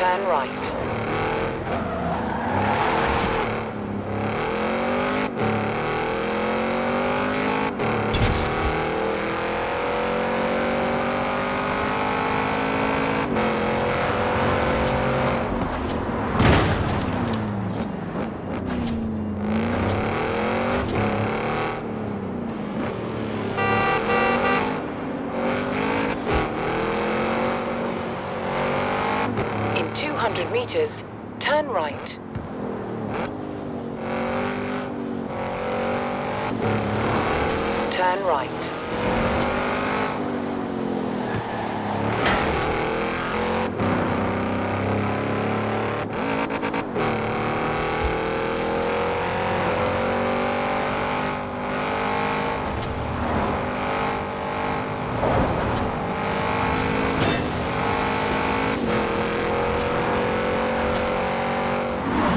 Turn right. In 200 meters, turn right. Turn right.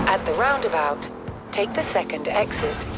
At the roundabout, take the second exit.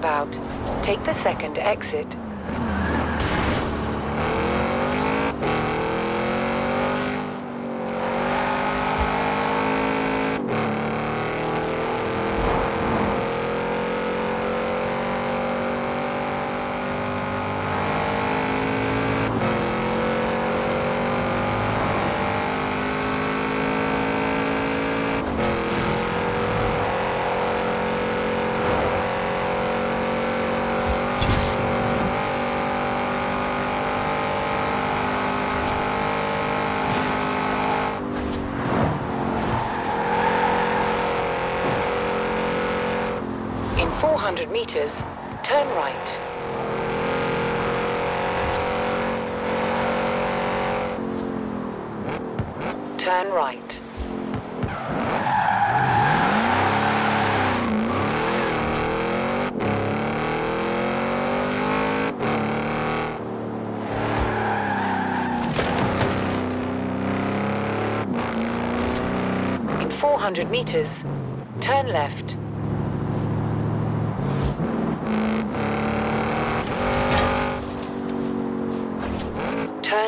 Roundabout, take the second exit. 400 meters, turn right. Turn right. In 400 meters, turn left.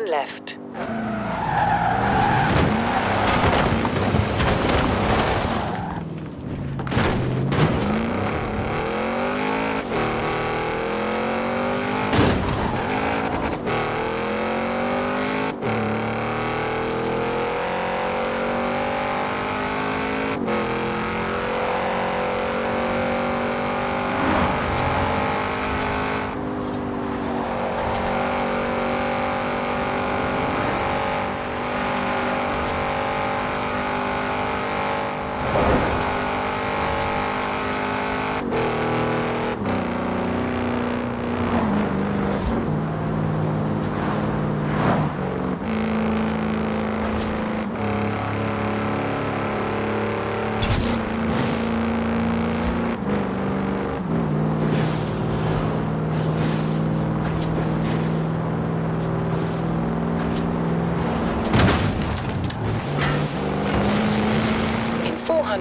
Left.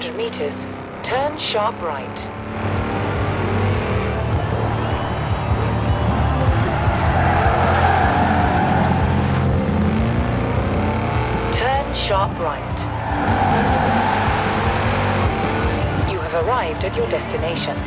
In 400 meters, turn sharp right. Turn sharp right. You have arrived at your destination.